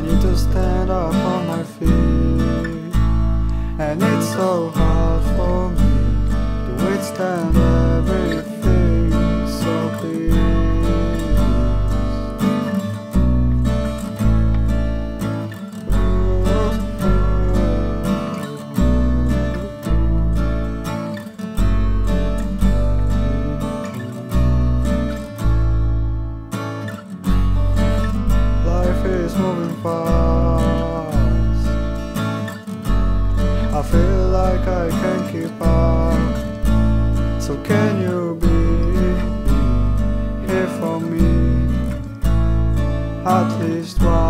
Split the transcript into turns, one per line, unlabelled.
I need to stand up on my feet, and it's so hard for me to withstand. Is moving fast. I feel like I can't keep up. So can you be here for me at least once?